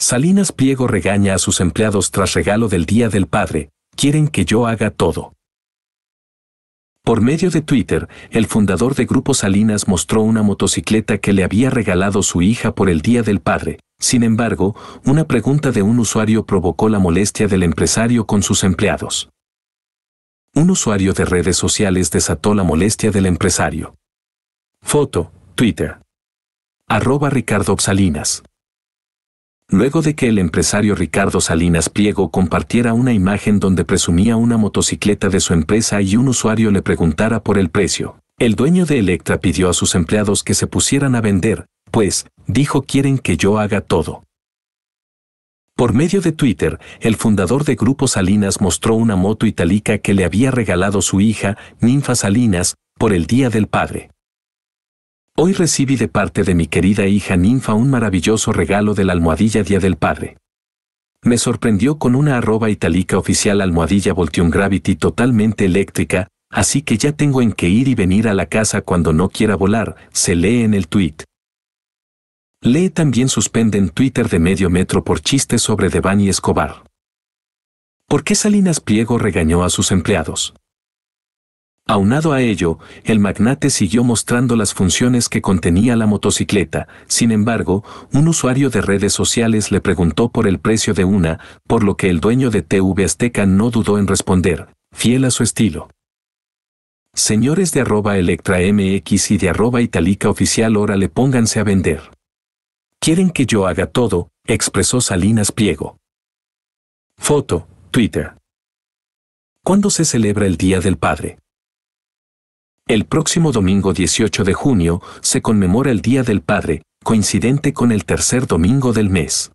Salinas Pliego regaña a sus empleados tras regalo del Día del Padre, quieren que yo haga todo. Por medio de Twitter, el fundador de Grupo Salinas mostró una motocicleta que le había regalado su hija por el Día del Padre. Sin embargo, una pregunta de un usuario provocó la molestia del empresario con sus empleados. Un usuario de redes sociales desató la molestia del empresario. Foto, Twitter. Arroba Ricardo Salinas. Luego de que el empresario Ricardo Salinas Pliego compartiera una imagen donde presumía una motocicleta de su empresa y un usuario le preguntara por el precio, el dueño de Electra pidió a sus empleados que se pusieran a vender, pues, dijo quieren que yo haga todo. Por medio de Twitter, el fundador de Grupo Salinas mostró una moto itálica que le había regalado su hija, Ninfa Salinas, por el Día del Padre. Hoy recibí de parte de mi querida hija ninfa un maravilloso regalo de la almohadilla Día del Padre. Me sorprendió con una arroba itálica oficial almohadilla Voltion Gravity totalmente eléctrica, así que ya tengo en que ir y venir a la casa cuando no quiera volar, se lee en el tweet. Lee también suspende en Twitter de medio metro por chistes sobre Devani Escobar. ¿Por qué Salinas Pliego regañó a sus empleados? Aunado a ello, el magnate siguió mostrando las funciones que contenía la motocicleta, sin embargo, un usuario de redes sociales le preguntó por el precio de una, por lo que el dueño de TV Azteca no dudó en responder, fiel a su estilo. Señores de arroba Electra MX y de arroba Italica Oficial órale pónganse a vender. Quieren que yo haga todo, expresó Salinas Pliego. Foto, Twitter. ¿Cuándo se celebra el Día del Padre? El próximo domingo 18 de junio se conmemora el Día del Padre, coincidente con el tercer domingo del mes.